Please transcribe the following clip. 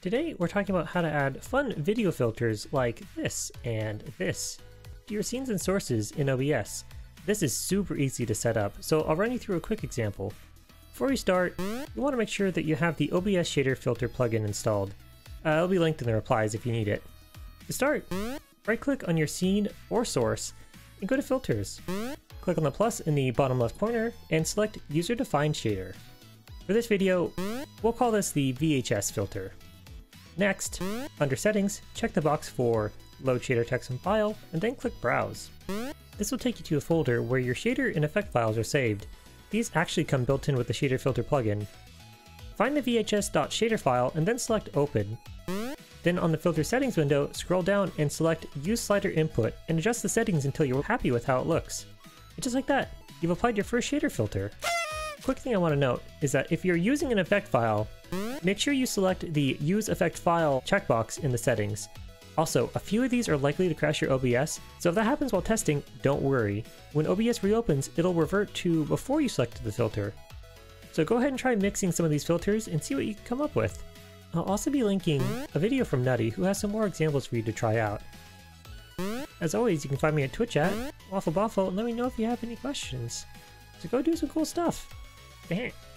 Today we're talking about how to add fun video filters like this and this to your scenes and sources in OBS. This is super easy to set up, so I'll run you through a quick example. Before you start, you want to make sure that you have the OBS shader filter plugin installed. Uh, it'll be linked in the replies if you need it. To start, right click on your scene or source and go to filters. Click on the plus in the bottom left corner and select user defined shader. For this video, we'll call this the VHS filter. Next, under settings, check the box for load shader text and file, and then click browse. This will take you to a folder where your shader and effect files are saved. These actually come built in with the shader filter plugin. Find the VHS.shader file and then select open. Then on the filter settings window, scroll down and select use slider input and adjust the settings until you're happy with how it looks. And just like that, you've applied your first shader filter. Quick thing I want to note is that if you're using an effect file, make sure you select the Use Effect File checkbox in the settings. Also, a few of these are likely to crash your OBS, so if that happens while testing, don't worry. When OBS reopens, it'll revert to before you selected the filter. So go ahead and try mixing some of these filters and see what you can come up with. I'll also be linking a video from Nutty who has some more examples for you to try out. As always, you can find me at Twitch at WaffoBaffo and let me know if you have any questions. So go do some cool stuff. Bam.